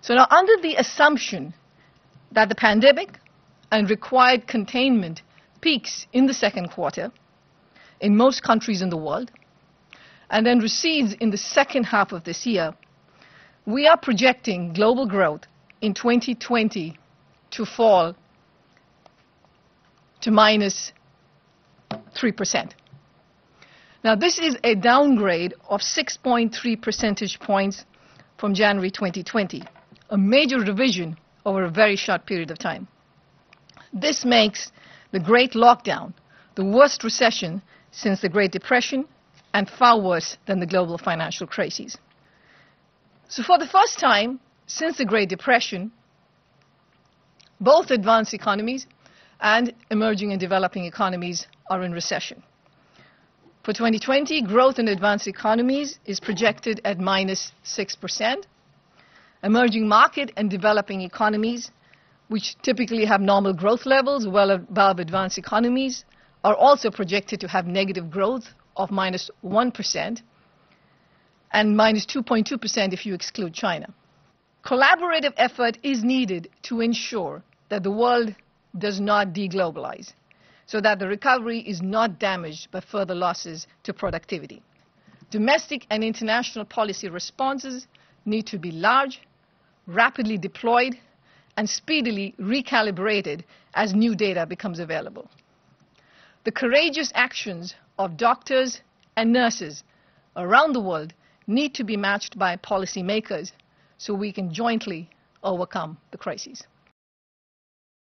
So now under the assumption that the pandemic and required containment peaks in the second quarter in most countries in the world and then recedes in the second half of this year, we are projecting global growth in 2020 to fall to minus 3%. Now, this is a downgrade of 6.3 percentage points from January 2020, a major revision over a very short period of time. This makes the Great Lockdown the worst recession since the Great Depression and far worse than the global financial crises. So for the first time since the Great Depression, both advanced economies and emerging and developing economies are in recession. For 2020, growth in advanced economies is projected at minus 6%. Emerging market and developing economies, which typically have normal growth levels well above advanced economies, are also projected to have negative growth of minus 1 and minus 2.2% if you exclude China. Collaborative effort is needed to ensure that the world does not deglobalize, so that the recovery is not damaged by further losses to productivity. Domestic and international policy responses need to be large, rapidly deployed, and speedily recalibrated as new data becomes available. The courageous actions of doctors and nurses around the world need to be matched by policymakers so we can jointly overcome the crises.